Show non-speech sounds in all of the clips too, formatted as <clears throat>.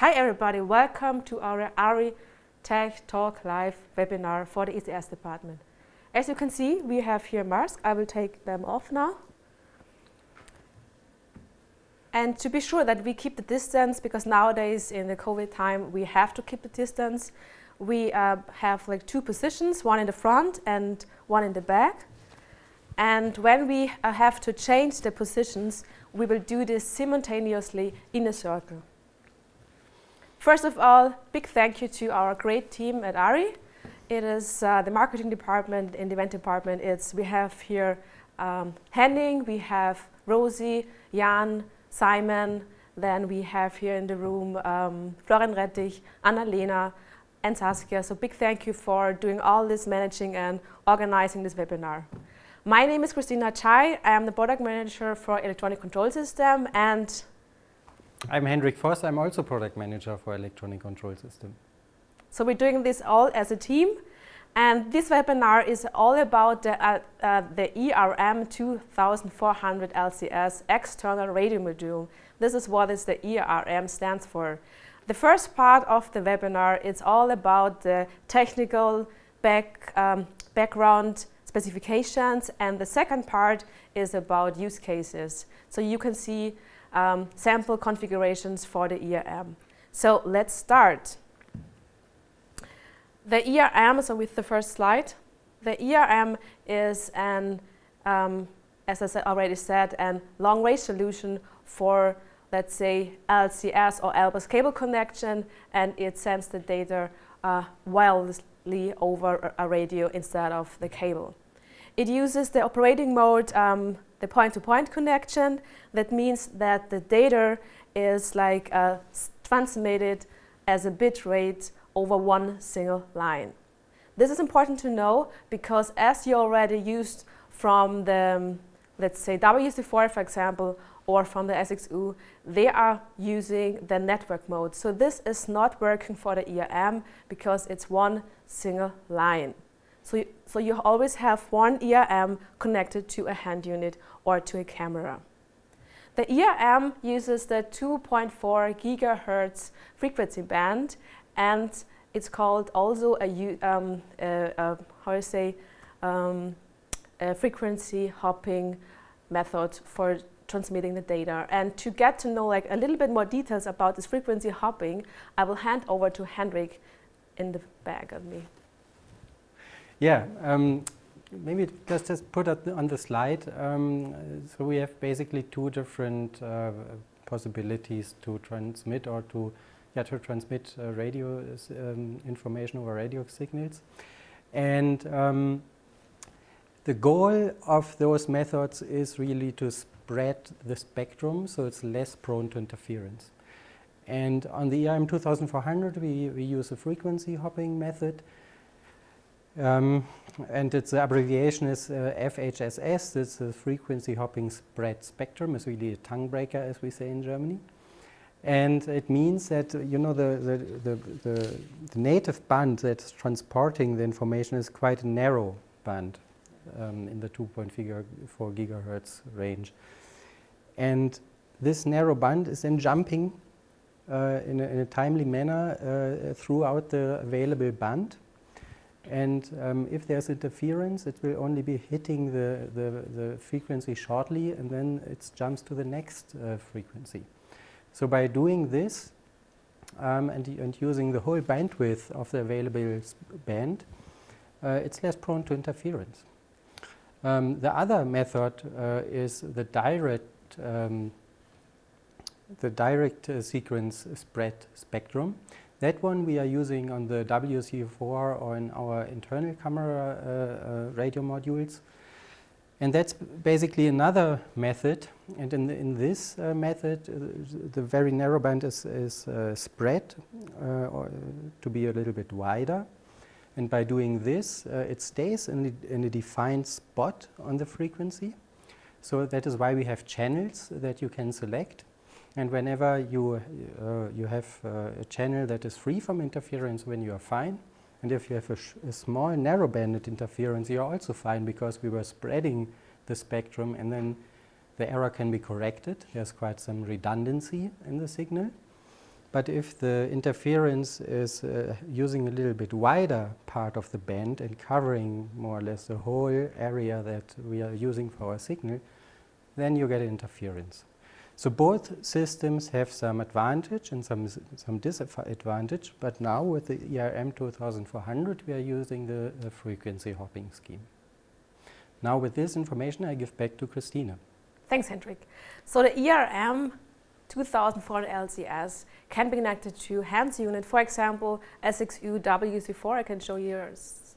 Hi everybody, welcome to our ARRI Tech Talk Live webinar for the ECS department. As you can see, we have here masks. I will take them off now. And to be sure that we keep the distance, because nowadays in the COVID time, we have to keep the distance, we uh, have like two positions, one in the front and one in the back. And when we uh, have to change the positions, we will do this simultaneously in a circle. First of all, big thank you to our great team at ARRI. It is uh, the marketing department and event department. It's, we have here um, Henning, we have Rosie, Jan, Simon, then we have here in the room um, Florian Rettich, Annalena, and Saskia. So big thank you for doing all this managing and organizing this webinar. My name is Christina Chai. I am the product manager for electronic control system and I'm Hendrik Voss. I'm also product manager for electronic control system. So we're doing this all as a team. And this webinar is all about the, uh, uh, the ERM 2400 LCS external radio module. This is what is the ERM stands for. The first part of the webinar is all about the technical back, um, background specifications and the second part is about use cases. So you can see um, sample configurations for the ERM. So let's start. The ERM, so with the first slide, the ERM is an, um, as I already said, a long-range solution for, let's say, LCS or LBUS cable connection, and it sends the data uh, wirelessly over a radio instead of the cable. It uses the operating mode um, the point-to-point -point connection. That means that the data is like uh, transmitted as a bit rate over one single line. This is important to know because as you already used from the, um, let's say WC4 for example, or from the SXU, they are using the network mode. So this is not working for the ERM because it's one single line. So you, so you always have one ERM connected to a hand unit or to a camera. The ERM uses the 2.4 gigahertz frequency band and it's called also a, um, a, a how you say, um, a frequency hopping method for transmitting the data. And to get to know like a little bit more details about this frequency hopping, I will hand over to Hendrik in the back of me. Yeah, um, maybe just just put it on the slide. Um, so we have basically two different uh, possibilities to transmit or to yeah to transmit uh, radio um, information over radio signals, and um, the goal of those methods is really to spread the spectrum so it's less prone to interference. And on the EIM 2400 we, we use a frequency hopping method um, and its abbreviation is uh, FHSS. It's a frequency hopping spread spectrum. It's really a tongue breaker, as we say in Germany. And it means that, you know, the, the, the, the, the native band that's transporting the information is quite a narrow band um, in the 2.4 gigahertz range. And this narrow band is then jumping uh, in, a, in, a, timely manner uh, throughout the available band. And um, if there's interference, it will only be hitting the, the, the frequency shortly and then it jumps to the next uh, frequency. So by doing this um, and, and using the whole bandwidth of the available band, uh, it's less prone to interference. Um, the other method uh, is the direct, um, the direct uh, sequence spread spectrum. That one we are using on the WC4 or in our internal camera uh, uh, radio modules. And that's basically another method. And in, in this uh, method, uh, the very narrow band is, is uh, spread uh, to be a little bit wider. And by doing this, it stays in, the, in a defined spot on the frequency. So that is why we have channels that you can select. And whenever you, uh, you have uh, a channel that is free from interference, when you are fine. And if you have a, a small narrow-banded interference, you're also fine because we were spreading the spectrum and then the error can be corrected. There's quite some redundancy in the signal. But if the interference is uh, using a little bit wider part of the band and covering more or less the whole area that we are using for our signal, then you get interference. So both systems have some advantage and some, some disadvantage, but now with the ERM 2400 we are using the, the frequency hopping scheme. Now with this information I give back to Christina. Thanks Hendrik. So the ERM 2400 LCS can be connected to hands unit, for example, SXU WC4. I can show you a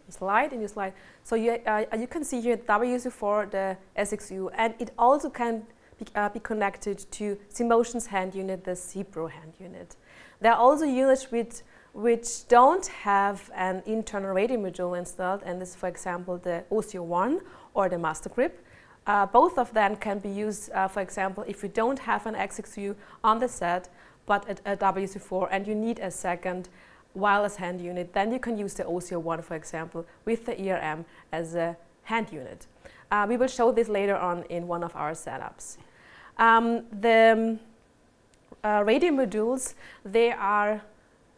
slide in your slide. So you, uh, you can see here WC4, the SXU, and it also can be, uh, be connected to Cmotion's hand unit, the CPRO hand unit. There are also units with, which don't have an internal radio module installed, and this, is, for example, the OCU1 or the Master Grip. Uh, both of them can be used, uh, for example, if you don't have an SXU on the set, but a, a WC4, and you need a second wireless hand unit, then you can use the OCU1, for example, with the ERM as a hand unit. Uh, we will show this later on in one of our setups. Um, the uh, radio modules, they are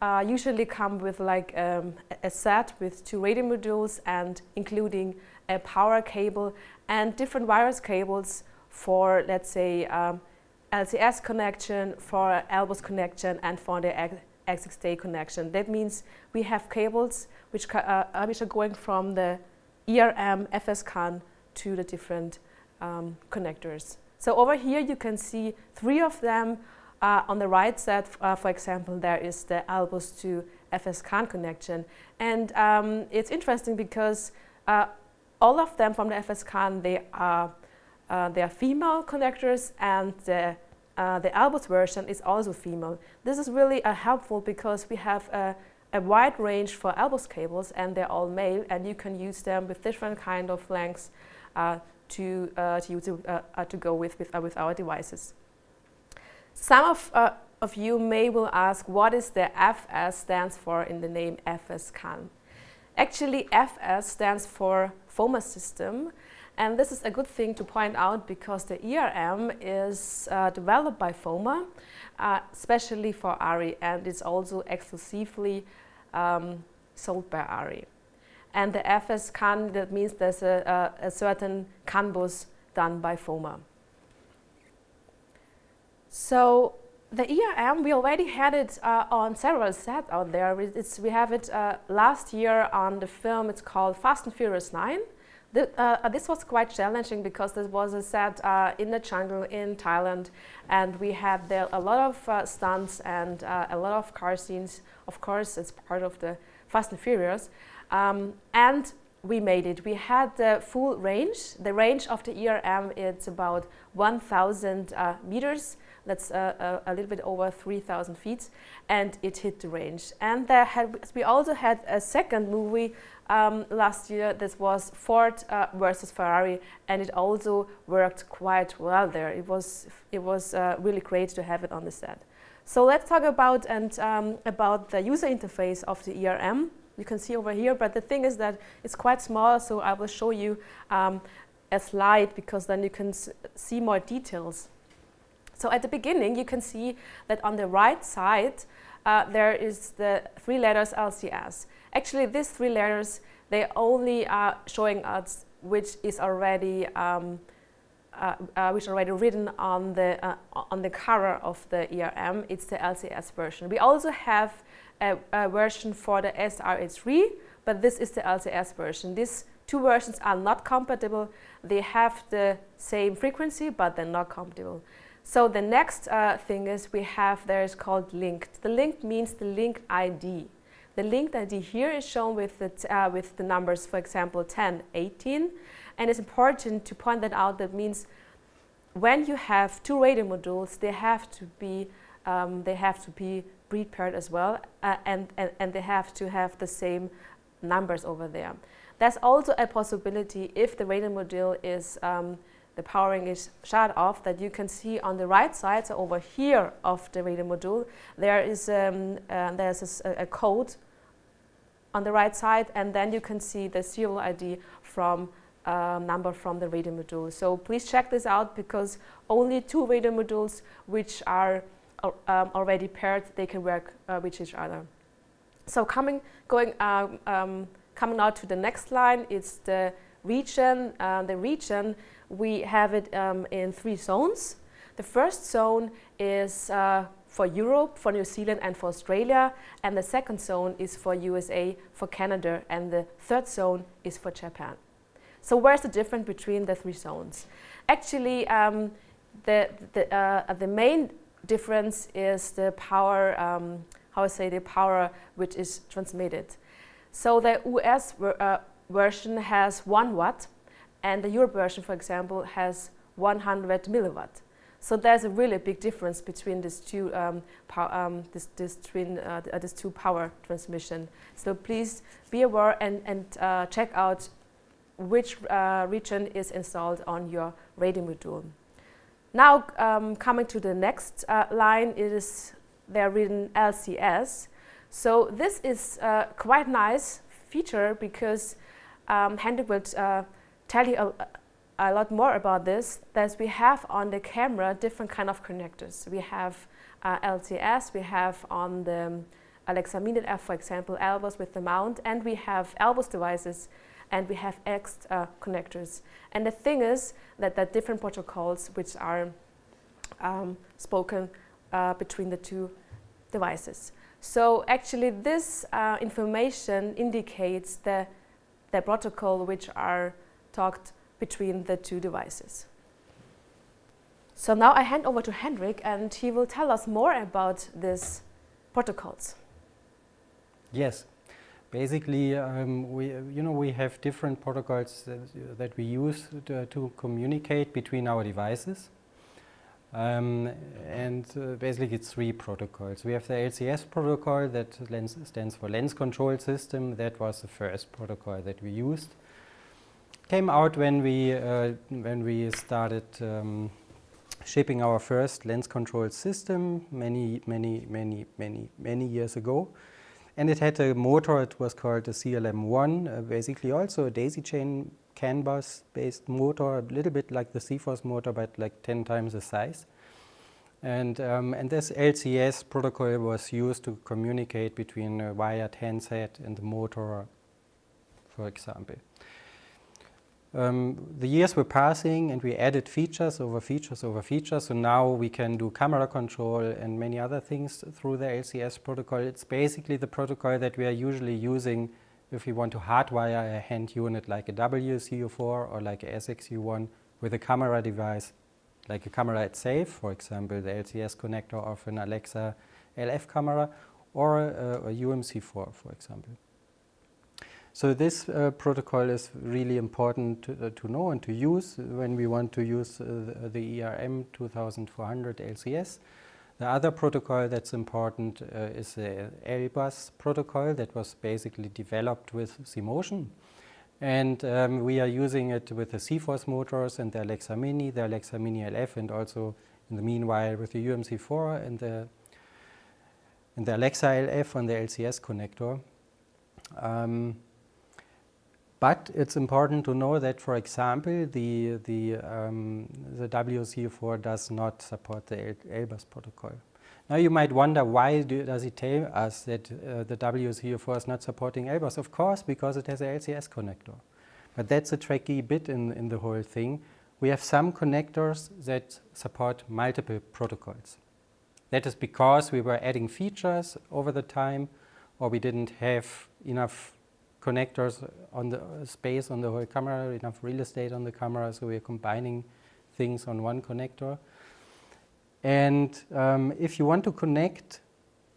uh, usually come with like um, a set with two radio modules and including a power cable and different wireless cables for, let's say, um, LCS connection, for LBUS connection, and for the EXT connection. That means we have cables which, uh, uh, which are going from the ERM FSCAN to the different um, connectors. So over here you can see three of them. Uh, on the right side, uh, for example, there is the LBUS to FSCAN connection. And um, it's interesting because uh, all of them from the FSCAN, they are, uh, they are female connectors and the, uh, the LBUS version is also female. This is really uh, helpful because we have a, a wide range for LBUS cables and they're all male and you can use them with different kind of lengths to, uh, to, use, uh, to go with, with, with our devices. Some of, of you may will ask what is the FS stands for in the name FSCAN. Actually, FS stands for FOMA system, and this is a good thing to point out because the ERM is uh, developed by FOMA, uh, especially for ARRI, and it's also exclusively um, sold by ARRI. And the FS CAN, that means there's a, a, a certain CAN bus done by FOMA. So the ERM, we already had it uh, on several sets out there. It's, we have it uh, last year on the film, it's called Fast and Furious 9. The, uh, this was quite challenging because this was a set uh, in the jungle in Thailand and we had there a lot of uh, stunts and uh, a lot of car scenes. Of course, it's part of the Fast and Furious. Um, and we made it. We had the full range. The range of the ERM is about 1,000 meters that's uh, a, a, little bit over 3,000 feet, and it hit the range. And had, we also had a second movie um, last year. This was Ford uh, versus Ferrari, and it also worked quite well there. It was it was uh, really great to have it on the set. So let's talk about and um, about the user interface of the ERM. You can see over here, but the thing is that it's quite small, so I will show you um, a slide because then you can see more details. So at the beginning, you can see that on the right side, uh, there is the three letters LCS. Actually, these three letters, they only are showing us which is already um, uh, uh, which already written on the uh, on the cover of the ERM. It's the LCS version. We also have a, a version for the SRH3, but this is the LCS version. These two versions are not compatible. They have the same frequency, but they're not compatible. So the next uh, thing is we have there is called linked. The linked means the linked ID. The linked ID here is shown with the, uh, with the numbers, for example, 10, 18. And it's important to point that out. That means when you have two radio modules, they have to be, um, they have to be breed as well, uh, and, and, and they have to have the same numbers over there. There's also a possibility if the radio module is um, the powering is shut off that you can see on the right side, so over here of the radio module, there is um, uh, there's a, a, code on the right side, and then you can see the serial ID from uh, number from the radio module. So please check this out because only two radio modules which are um, already paired, they can work uh, with each other. So coming, going, um, um, coming now to the next line, it's the region. Uh, the region, we have it um, in three zones. The first zone is uh, for Europe, for New Zealand and for Australia, and the second zone is for USA, for Canada, and the third zone is for Japan. So where's the difference between the three zones? Actually, um, the, the, uh, the main difference is the power, um, how I say, the power which is transmitted. So the US ver uh, version has 1 watt, and the Europe version, for example, has 100 milliwatt. So there's a really big difference between these two, um, um, this, this, twin, uh, uh, two power transmission. So please be aware and, and uh, check out which uh, region is installed on your radio module. Now um, coming to the next uh, line, it is they're written LCS. So this is uh, quite nice feature because um, Hendrik will uh, tell you a, a, lot more about this. That we have on the camera different kind of connectors. We have uh, LCS, we have on the Alexa Mini LF, for example, LBUS with the mount, and we have LBUS devices and we have X uh, connectors. And the thing is that there are different protocols which are um, spoken uh, between the two devices. So actually this uh, information indicates the, the protocol which are talked between the two devices. So now I hand over to Hendrik and he will tell us more about these protocols. Yes, Basically, um, we, you know, we have different protocols that, that we use to, to, communicate between our devices. Um, and uh, basically it's three protocols. We have the LCS protocol that lens stands for Lens Control System. That was the first protocol that we used. Came out when we, uh, when we started um, shipping our first lens control system many, many, many, many, many years ago. And it had a motor, it was called the CLM1, uh, basically also a daisy chain CAN bus based motor, a little bit like the CForce motor, but like 10 times the size. And, um, and this LCS protocol was used to communicate between a wired handset and the motor, for example. Um, the years were passing and we added features over features over features. So now we can do camera control and many other things through the LCS protocol. It's basically the protocol that we are usually using if we want to hardwire a hand unit like a WCU4 or like a SXU1 with a camera device, like a camera itself, for example, the LCS connector of an Alexa LF camera or a, a UMC4, for example. So this uh, protocol is really important to, uh, to, know and to use when we want to use uh, the, the, ERM 2400 LCS. The other protocol that's important uh, is the LBus protocol that was basically developed with C-Motion. And um, we are using it with the C-Force motors and the Alexa Mini, the Alexa Mini LF, and also in the meanwhile with the UMC4 and the, and the Alexa LF on the LCS connector. Um, but it's important to know that, for example, the, the, um, the WCU4 does not support the LBus protocol. Now you might wonder why do, does it tell us that uh, the WCU4 is not supporting LBus? Of course, because it has a LCS connector. But that's a tricky bit in, in the whole thing. We have some connectors that support multiple protocols. That is because we were adding features over the time or we didn't have enough connectors on the space on the whole camera, enough real estate on the camera, so we're combining things on one connector. And um, if you want to connect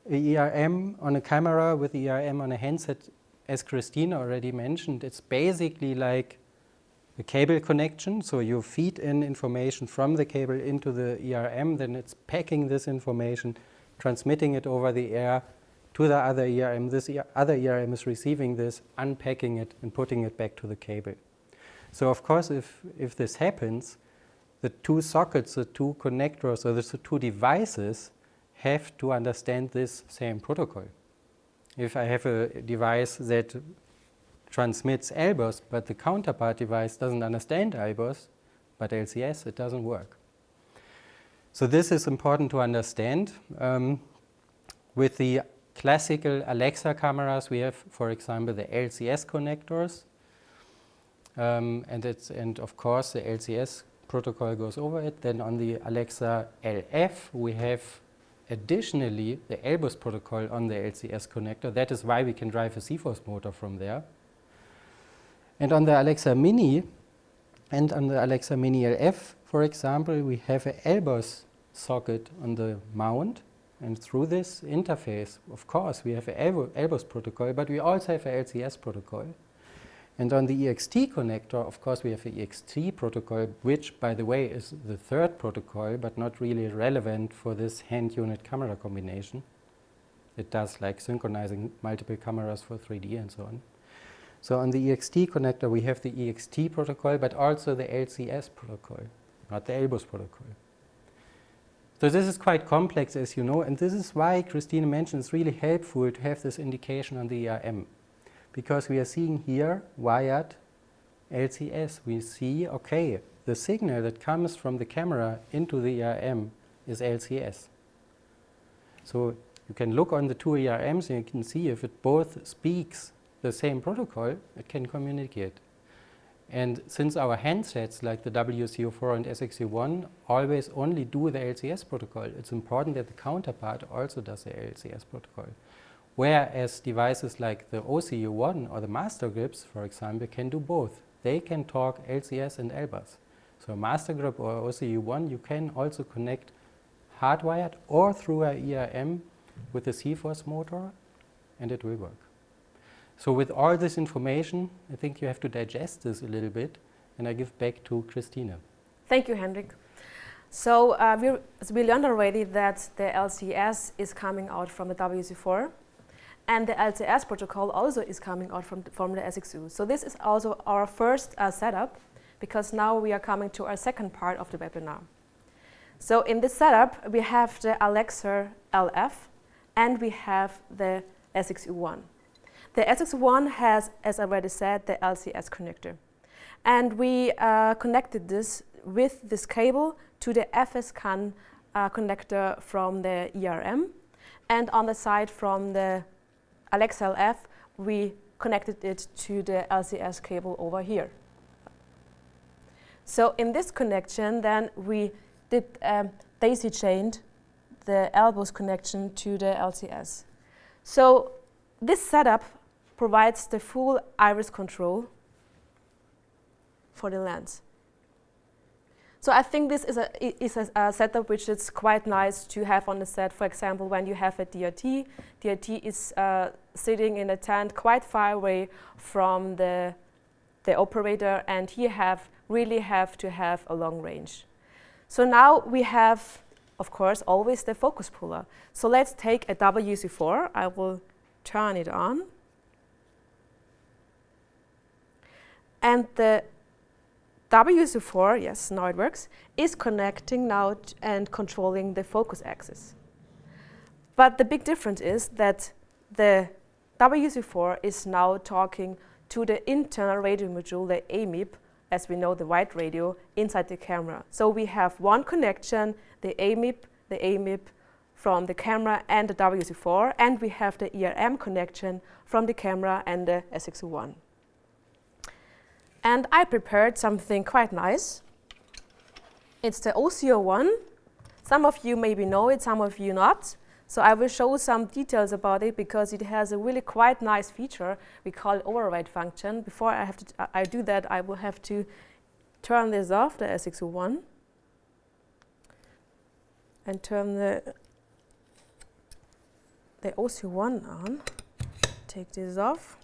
a ERM on a camera with ERM on a handset, as Christine already mentioned, it's basically like a cable connection. So you feed in information from the cable into the ERM, then it's packing this information, transmitting it over the air, to the other ERM. This other ERM is receiving this, unpacking it, and putting it back to the cable. So of course, if, if this happens, the two sockets, the two connectors, or the two devices have to understand this same protocol. If I have a device that transmits LBus, but the counterpart device doesn't understand LBus, but LCS, it doesn't work. So this is important to understand. Um, with the classical Alexa cameras, we have, for example, the LCS connectors. Um, and, it's, and of course, the LCS protocol goes over it. Then on the Alexa LF, we have additionally the LBUS protocol on the LCS connector. That is why we can drive a CForce motor from there. And on the Alexa Mini and on the Alexa Mini LF, for example, we have a LBUS socket on the mount. And through this interface, of course, we have a LBUS protocol, but we also have a LCS protocol. And on the EXT connector, of course, we have the EXT protocol, which, by the way, is the third protocol, but not really relevant for this hand unit camera combination. It does like synchronizing multiple cameras for 3D and so on. So on the EXT connector, we have the EXT protocol, but also the LCS protocol, not the LBUS protocol. So this is quite complex, as you know, and this is why Christina mentioned it's really helpful to have this indication on the ERM because we are seeing here wired LCS. We see, okay, the signal that comes from the camera into the ERM is LCS. So you can look on the two ERMs and you can see if it both speaks the same protocol, it can communicate. And since our handsets like the WCU4 and SXU1 always only do the LCS protocol, it's important that the counterpart also does the LCS protocol. Whereas devices like the OCU1 or the master grips, for example, can do both. They can talk LCS and LBUS. So master grip or OCU1, you can also connect hardwired or through a ERM with a CForce motor, and it will work. So with all this information, I think you have to digest this a little bit, and I give back to Christina. Thank you, Hendrik. So uh, we, we learned already that the LCS is coming out from the WC4 and the LCS protocol also is coming out from, from the SXU. So this is also our first uh, setup because now we are coming to our second part of the webinar. So in this setup, we have the Alexa LF and we have the SXU1. The SX1 has, as I already said, the LCS connector. And we uh, connected this with this cable to the FSCAN uh, connector from the ERM and on the side from the Alexa LF, we connected it to the LCS cable over here. So in this connection, then we did um, daisy chained the LBUS connection to the LCS. So this setup provides the full iris control for the lens. So I think this is a, is a, a, setup which is quite nice to have on the set. For example, when you have a DIT, DIT is uh, sitting in a tent quite far away from the, the operator and he have really have to have a long range. So now we have, of course, always the focus puller. So let's take a WC4. I will turn it on. And the WC4, yes, now it works, is connecting now and controlling the focus axis. But the big difference is that the WC4 is now talking to the internal radio module, the AMIP, as we know the white radio, inside the camera. So we have one connection, the AMIP, the AMIP from the camera and the WC4, and we have the ERM connection from the camera and the SXU1. And I prepared something quite nice. It's the OCU1. Some of you maybe know it, some of you not. So I will show some details about it because it has a really quite nice feature. We call override function. Before I have to I do that, I will have to turn this off, the SXU1, and turn the the OCU1 on. Take this off.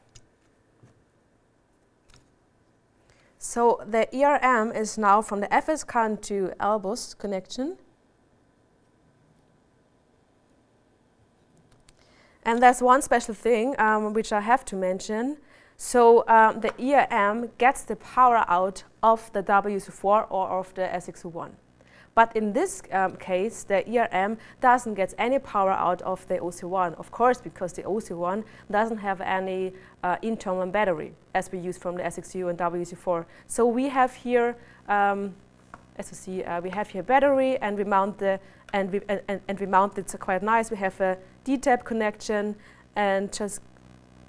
So the ERM is now from the FSCAN to LBUS connection. And there's one special thing um, which I have to mention. So um, the ERM gets the power out of the WC4 or of the SXU1. But in this um, case, the ERM doesn't get any power out of the OC1, of course, because the OC1 doesn't have any uh, internal battery, as we use from the SXU and WC4. So we have here um, as you see, uh, we have here battery and we mount the and we and, and we mount it quite nice. We have a D-tap connection and just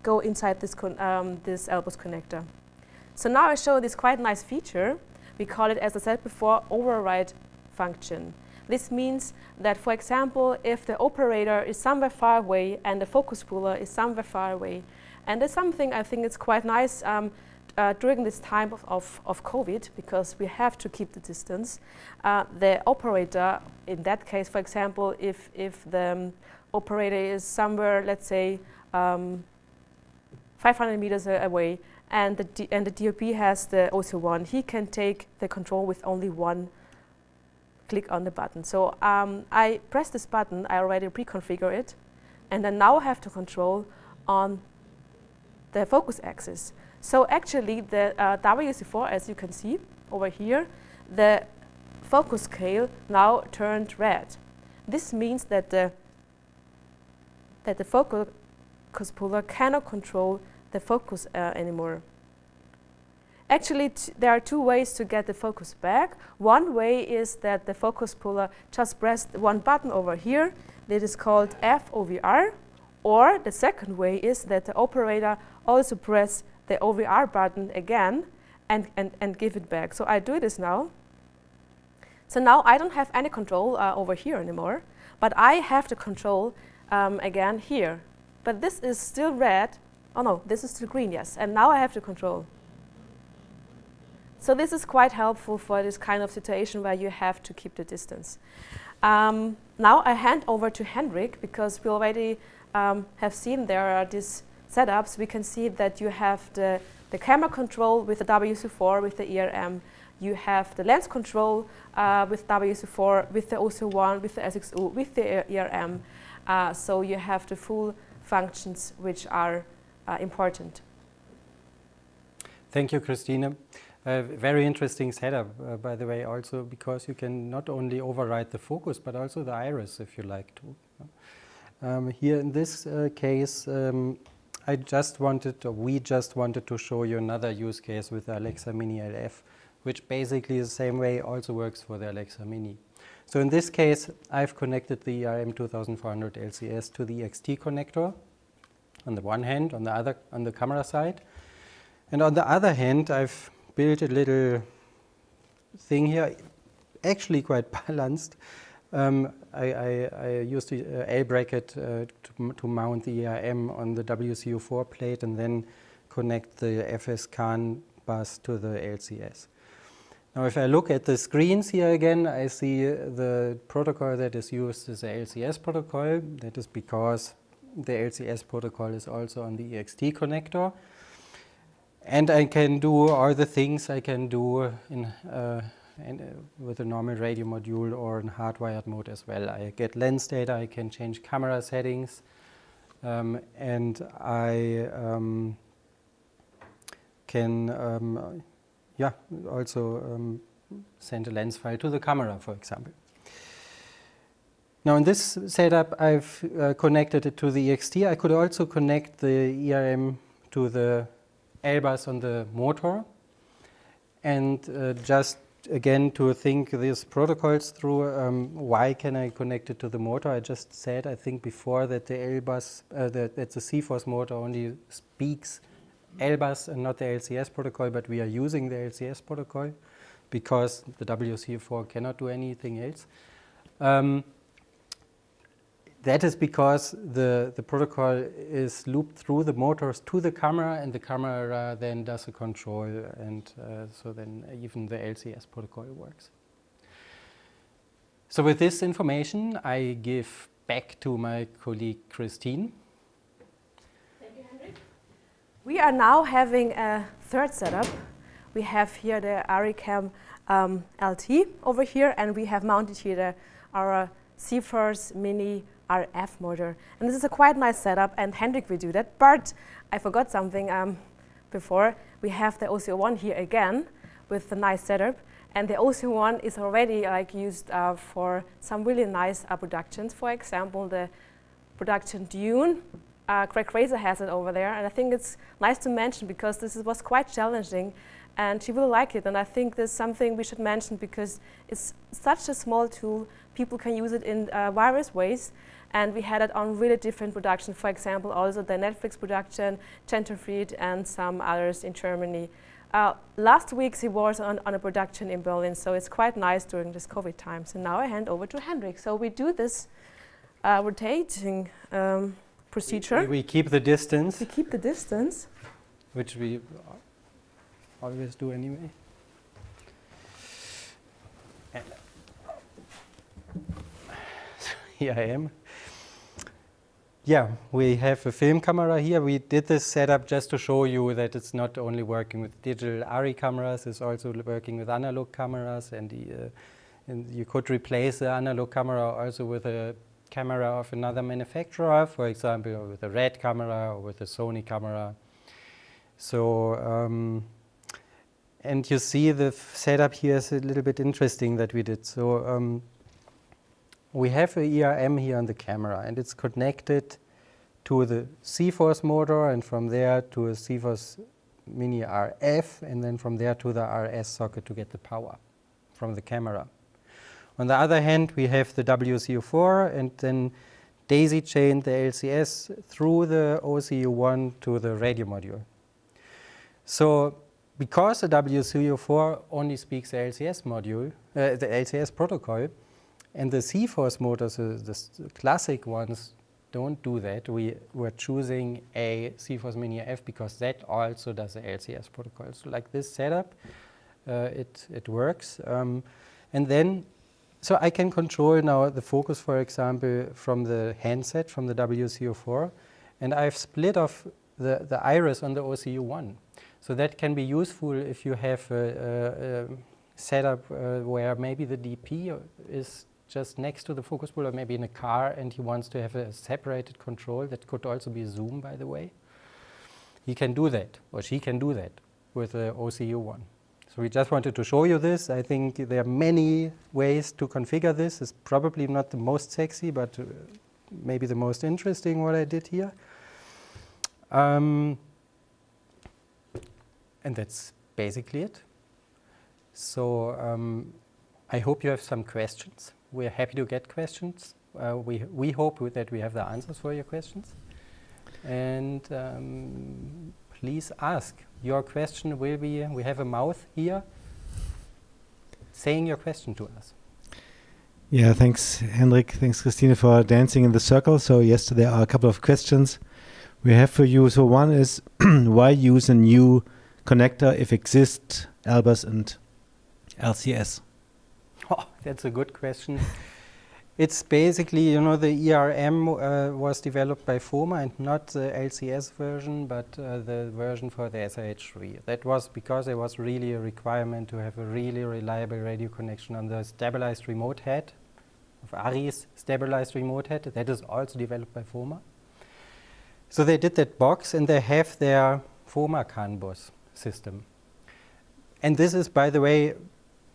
go inside this um, this LBUS connector. So now I show this quite nice feature. We call it, as I said before, override function. This means that, for example, if the operator is somewhere far away and the focus puller is somewhere far away, and there's something I think it's quite nice um, uh, during this time of, of, of, COVID, because we have to keep the distance, uh, the operator, in that case, for example, if, if the um, operator is somewhere, let's say, um, 500 meters away, and the, D and the DOP has the OC1, he can take the control with only one click on the button. So um, I press this button, I already pre-configure it, and then now I have to control on the focus axis. So actually the uh, WC4, as you can see over here, the focus scale now turned red. This means that the, that the focus puller cannot control the focus uh, anymore. Actually, there are two ways to get the focus back. One way is that the focus puller just pressed one button over here that is called FOVR. Or the second way is that the operator also press the OVR button again and, and, and give it back. So I do this now. So now I don't have any control uh, over here anymore, but I have the control um, again here. But this is still red. Oh no, this is still green, yes. And now I have the control. So this is quite helpful for this kind of situation where you have to keep the distance. Um, now I hand over to Hendrik because we already um, have seen there are these setups, we can see that you have the, the camera control with the WC4 with the ERM. You have the lens control uh, with WC4, with the OC1, with the SXU, with the ERM. Uh, so you have the full functions which are uh, important. Thank you, Christine. Very interesting setup, uh, by the way, also because you can not only override the focus, but also the iris if you like to. Um, here in this uh, case, um, I just wanted, or we just wanted to show you another use case with the Alexa Mini LF, which basically the same way also works for the Alexa Mini. So in this case, I've connected the ERM 2400 LCS to the XT connector on the one hand, on the other, on the camera side. And on the other hand, I've built a little thing here, actually quite <laughs> balanced, um, I, I, I, used the uh, L bracket uh, to, to, mount the ERM on the WCU4 plate and then connect the FS CAN bus to the LCS. Now if I look at the screens here again, I see the protocol that is used is the LCS protocol. That is because the LCS protocol is also on the EXT connector. And I can do all the things I can do in uh, and, uh, with a normal radio module or in hardwired mode as well. I get lens data, I can change camera settings, um, and I um, can um, yeah, also um, send a lens file to the camera, for example. Now in this setup, I've uh, connected it to the EXT. I could also connect the ERM to the LBUS on the motor and uh, just again to think these protocols through. Um, why can I connect it to the motor? I just said, I think before that the LBUS, uh, that, that the CFORCE motor only speaks LBUS and not the LCS protocol, but we are using the LCS protocol because the WC4 cannot do anything else. Um, that is because the, the protocol is looped through the motors to the camera and the camera then does the control and uh, so then even the LCS protocol works. So with this information, I give back to my colleague Christine. Thank you, Hendrik. We are now having a third setup. We have here the ARRICAM um, LT over here, and we have mounted here the, our CFORCE Mini RF motor. And this is a quite nice setup, and Hendrik will do that. But I forgot something um, before. We have the OC1 here again with the nice setup. And the OC1 is already like used uh, for some really nice uh, productions. For example, the production Dune. Uh, Greig Fraser has it over there, and I think it's nice to mention because this was quite challenging and she will like it. And I think there's something we should mention because it's such a small tool. People can use it in uh, various ways. And we had it on really different production. For example, also the Netflix production, Gentefied, and some others in Germany. Uh, last week he was on, on a production in Berlin, so it's quite nice during this COVID time. So now I hand over to Hendrik. So we do this uh, rotating um, procedure. We, we keep the distance. We keep the distance. Which we always do anyway. <laughs> And here I am. Yeah, we have a film camera here. We did this setup just to show you that it's not only working with digital ARRI cameras, it's also working with analog cameras, and, uh, and you could replace the analog camera also with a camera of another manufacturer, for example, with a RED camera or with a Sony camera. So, um, and you see the setup here is a little bit interesting that we did. So um, we have a ERM here on the camera and it's connected to the CForce motor and from there to a CForce Mini RF and then from there to the RS socket to get the power from the camera. On the other hand, we have the WCU4 and then daisy chain the LCS through the OCU1 to the radio module. So because the WCU4 only speaks the LCS module, uh, the LCS protocol, and the CForce motors, uh, the classic ones, don't do that. We were choosing a CForce Mini RF because that also does the LCS protocol. So like this setup, uh, it, it works. Um, and then, so I can control now the focus, for example, from the handset, from the WCU4, and I've split off the, the iris on the OCU1. So that can be useful if you have a, a, a setup uh, where maybe the DP is just next to the focus puller, or maybe in a car, and he wants to have a separated control. That could also be zoom, by the way. He can do that, or she can do that with the OCU1. So we just wanted to show you this. I think there are many ways to configure this. It's probably not the most sexy, but uh, maybe the most interesting what I did here. Um, and that's basically it. So um, I hope you have some questions. We're happy to get questions. Uh, we, we hope that we have the answers for your questions. And um, please ask. Your question will be, we have a mouth here saying your question to us. Yeah, thanks, Hendrik. Thanks, Christine, for dancing in the circle. So, yes, there are a couple of questions we have for you. So, one is <clears throat> why use a new connector if exist LBUS and LCS? <laughs> Oh, that's a good question. it's basically, you know, the ERM uh, was developed by FOMA and not the LCS version, but uh, the version for the SRH3. That was because there was really a requirement to have a really reliable radio connection on the stabilized remote head of ARRI's stabilized remote head. That is also developed by FOMA. So they did that box and they have their FOMA CAN bus system. And this is, by the way,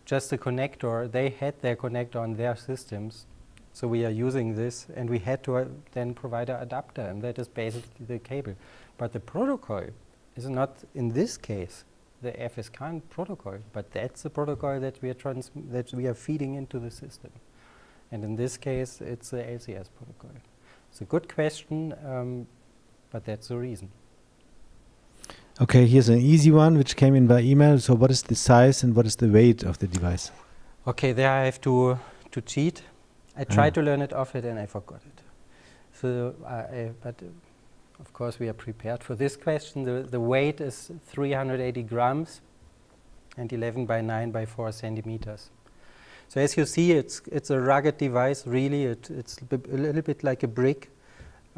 just a connector. They had their connector on their systems. So we are using this, and we had to uh, then provide an adapter, and that is basically the cable. But the protocol is not, in this case, the FSCAN protocol, but that's the protocol that we are that we are feeding into the system. And in this case, it's the LCS protocol. It's a good question, um, but that's the reason. Okay, here's an easy one which came in by email. So, what is the size and what is the weight of the device? Okay, there I have to to cheat. I tried ah. to learn it off it and I forgot it. So, uh, but uh, of course we are prepared for this question. The the weight is 380 grams and 11 by 9 by 4 centimeters. So as you see, it's it's a rugged device. Really, it, it's a little bit like a brick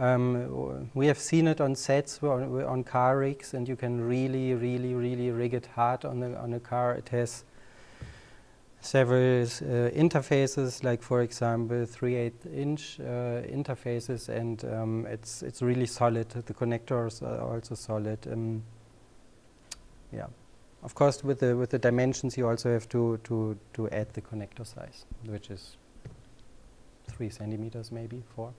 um, we have seen it on sets on, on, car rigs, and you can really, really, really rig it hard on a, on a car. It has several uh, interfaces, like for example, 3 8 inch uh, interfaces, and um, it's it's really solid. The connectors are also solid. Um, yeah, of course, with the with the dimensions, you also have to to to add the connector size, which is three centimeters, maybe four.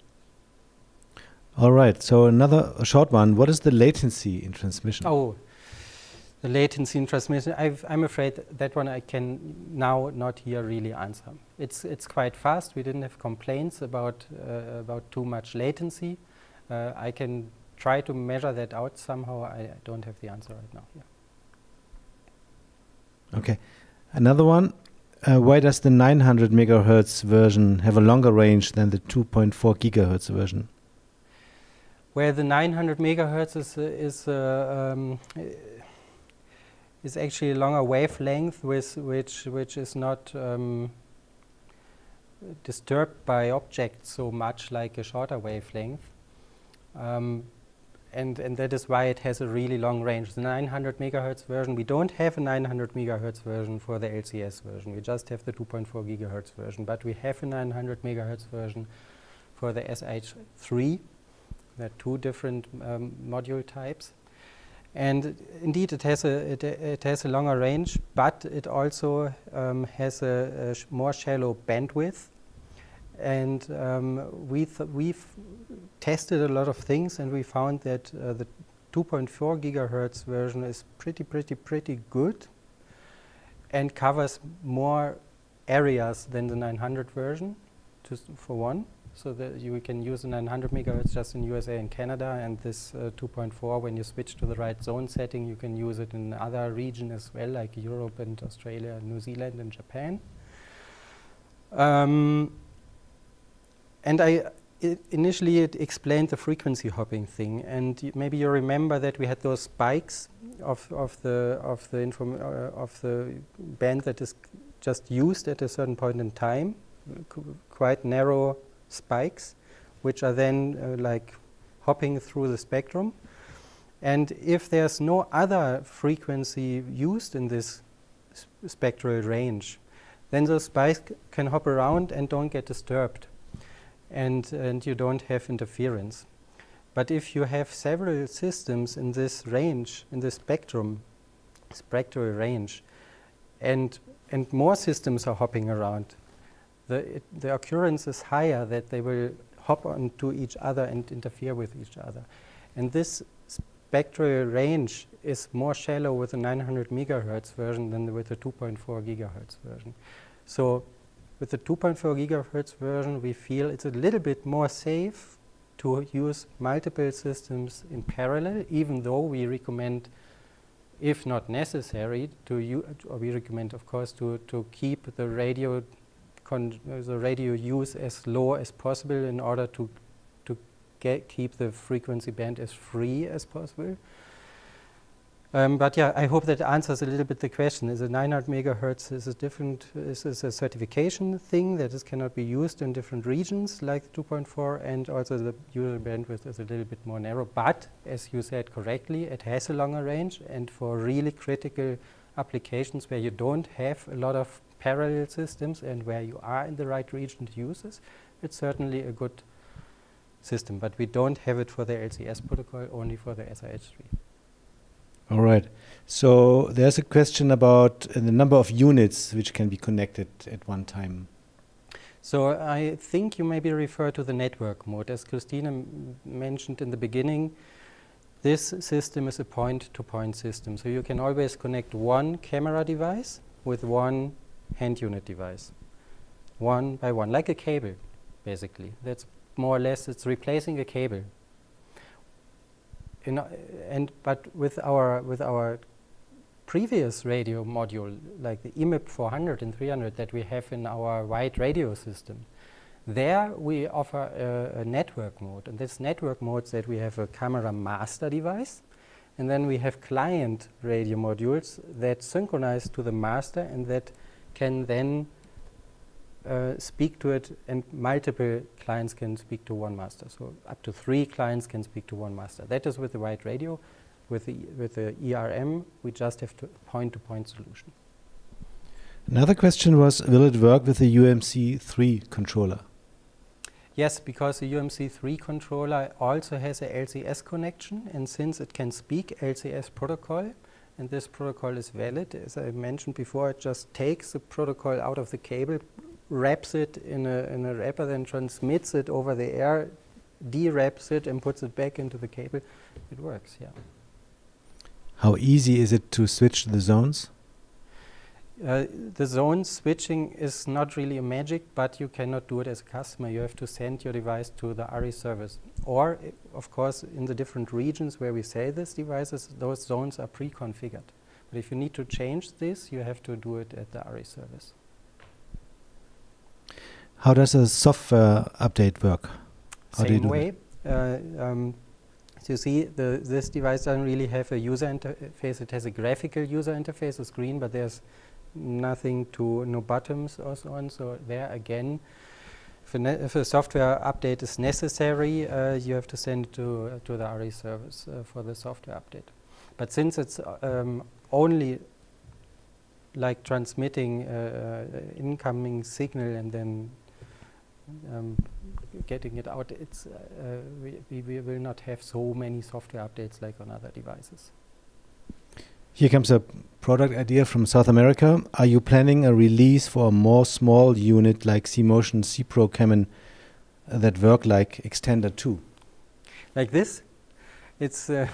All right. So another short one. What is the latency in transmission? Oh, The latency in transmission, i am afraid that one I can now not here really answer. It's, it's quite fast. We didn't have complaints about, uh, about too much latency. Uh, I can try to measure that out somehow. I, I don't have the answer right now. Yeah. Okay. Another one. Uh, why does the 900 megahertz version have a longer range than the 2.4 gigahertz version? Where the 900 megahertz is, is uh, um, is actually a longer wavelength with which which is not um, disturbed by objects so much like a shorter wavelength. Um, and, and that is why it has a really long range. The 900 megahertz version, we don't have a 900 megahertz version for the LCS version. We just have the 2.4 gigahertz version, but we have a 900 megahertz version for the SRH3. There are two different um, module types. And indeed, it has a it, it, has a longer range, but it also um, has a, a sh more shallow bandwidth. And um, we we've tested a lot of things, and we found that uh, the 2.4 gigahertz version is pretty, pretty, pretty good, and covers more areas than the 900 version, just for one so that you can use the 900 megahertz just in USA and Canada, and this uh, 2.4, when you switch to the right zone setting, you can use it in other regions as well, like Europe and Australia, New Zealand and Japan. Um, and I initially it explained the frequency hopping thing, and maybe you remember that we had those spikes of, of the of the inform uh, of the band that is just used at a certain point in time, quite narrow spikes, which are then uh, like hopping through the spectrum. And if there's no other frequency used in this spectral range, then those spikes can hop around and don't get disturbed. And, and you don't have interference. But if you have several systems in this range, in this spectrum, spectral range, and, and more systems are hopping around, the, it, the occurrence is higher that they will hop onto each other and interfere with each other. And this spectral range is more shallow with the 900 megahertz version than with the 2.4 gigahertz version. So with the 2.4 gigahertz version, we feel it's a little bit more safe to use multiple systems in parallel, even though we recommend, if not necessary, to or we recommend, of course, to, to keep the radio the radio use as low as possible in order to to get keep the frequency band as free as possible. Um, but yeah, I hope that answers a little bit the question. Is a 900 megahertz is a different is, is a certification thing that that is cannot be used in different regions like 2.4, and also the usual bandwidth is a little bit more narrow. But as you said correctly, it has a longer range, and for really critical applications where you don't have a lot of parallel systems and where you are in the right region to use this, it's certainly a good system. But we don't have it for the LCS protocol, only for the SRH3. All right. So there's a question about uh, the number of units which can be connected at one time. So I think you maybe refer to the network mode. As Christine mentioned in the beginning, this system is a point-to-point -point system. So you can always connect one camera device with one hand unit device, one by one, like a cable, basically. That's more or less, it's replacing a cable. In, uh, and but with our with our previous radio module, like the EMIP 400 and 300 that we have in our white radio system, there we offer a, a, network mode. And this network mode that we have a camera master device, and then we have client radio modules that synchronize to the master and that can then uh, speak to it and multiple clients can speak to one master. So up to three clients can speak to one master. That is with the white radio. With the, with the ERM, we just have to point-to-point -point solution. Another question was, will it work with the UMC3 controller? Yes, because the UMC3 controller also has a LCS connection, and since it can speak LCS protocol, and this protocol is valid. As I mentioned before, it just takes the protocol out of the cable, wraps it in a, in a wrapper, then transmits it over the air, dewraps it, and puts it back into the cable. It works, yeah. How easy is it to switch the zones? Uh, the zone switching is not really a magic, but you cannot do it as a customer. You have to send your device to the ARRI service. Or, of course, in the different regions where we sell these devices, those zones are pre-configured. But if you need to change this, you have to do it at the ARRI service. How does a software update work? How Same way. Uh, um, so you see, the, this device doesn't really have a user interface. It has a graphical user interface, a screen, but there's nothing to, no buttons or so on. So there again, if a, if a software update is necessary, uh, you have to send it to, uh, to the ARRI service uh, for the software update. But since it's um, only like transmitting uh, uh, incoming signal and then um, getting it out, it's, uh, we, we will not have so many software updates like on other devices. Here comes a product idea from South America. Are you planning a release for a more small unit like C-Motion C-Pro camin uh, that work like Extender 2? Like this? <laughs> It's uh,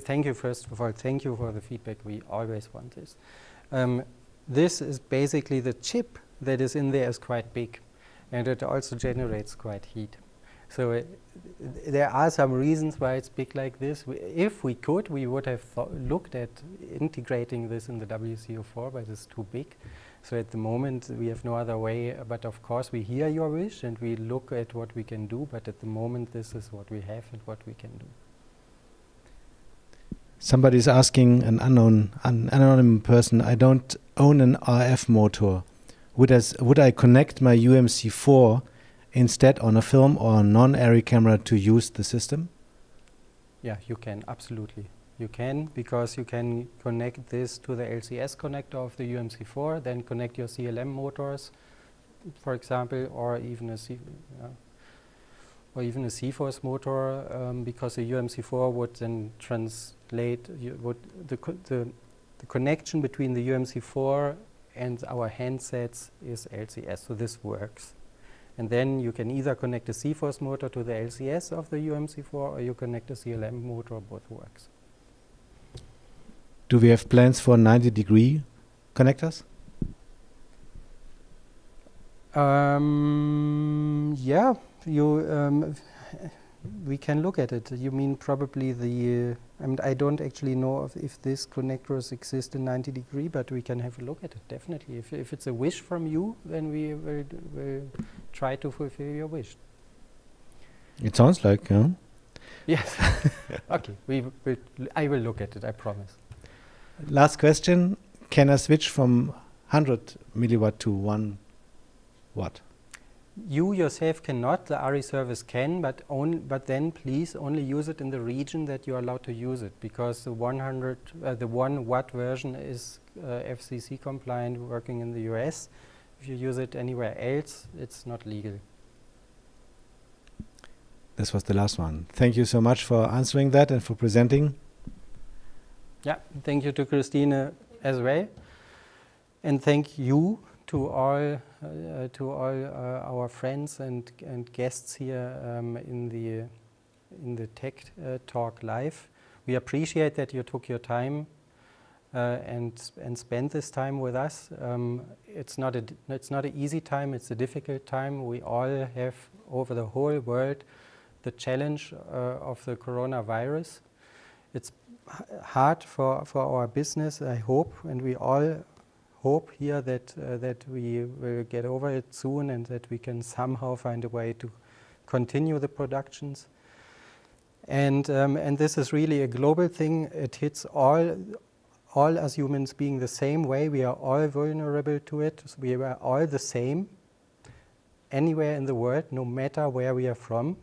thank you first of all. Thank you for the feedback. We always want this. Um, this is basically the chip that is in there is quite big, and it also generates quite heat. So uh, there are some reasons why it's big like this. We if we could, we would have looked at integrating this in the WCU4, but it's too big. So at the moment, we have no other way. But of course, we hear your wish and we look at what we can do. But at the moment, this is what we have and what we can do. Somebody is asking an unknown, an anonymous person. I don't own an RF motor. Would, as, would I connect my UMC4 instead on a film or non-ARRI camera to use the system? Yeah, you can, absolutely. You can, because you can connect this to the LCS connector of the UMC4, then connect your CLM motors, for example, or even a C uh, or even a CForce motor, um, because the UMC4 would then translate would the, co the the connection between the UMC4 and our handsets is LCS, so this works. And then you can either connect a CForce motor to the LCS of the UMC4 or you connect a CLM motor, both works. Do we have plans for 90 degree connectors? Um, yeah, you um, we can look at it. You mean probably the, uh, I mean, I don't actually know if, if this connectors exist in 90 degree, but we can have a look at it, definitely. If, if it's a wish from you, then we will, will try to fulfill your wish. It sounds like, yeah. Yes. <laughs> okay, we will, I will look at it, I promise. Last question. Can I switch from 100 milliwatt to 1 watt? You yourself cannot, the ARRI service can, but, on, but then please only use it in the region that you are allowed to use it because the 100, uh, the 1 watt version is uh, FCC compliant working in the US. If you use it anywhere else, it's not legal. This was the last one. Thank you so much for answering that and for presenting. Yeah, thank you to Christine as well. And thank you to all uh, to all uh, our friends and and guests here um, in the in the Tech uh, Talk live. We appreciate that you took your time and and spent this time with us. Um, it's not a it's not an easy time. It's a difficult time. We all have over the whole world the challenge of the coronavirus. It's hard for, for our business, I hope, and we all hope here that, uh, that we will get over it soon and that we can somehow find a way to continue the productions. And, um, and this is really a global thing. It hits all, all as humans being the same way. We are all vulnerable to it. So we are all the same anywhere in the world, no matter where we are from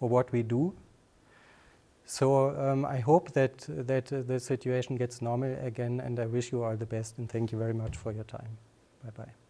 or what we do. So um, I hope that, that uh, the situation gets normal again, and I wish you all the best, and thank you very much for your time. Bye-bye.